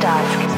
dusk.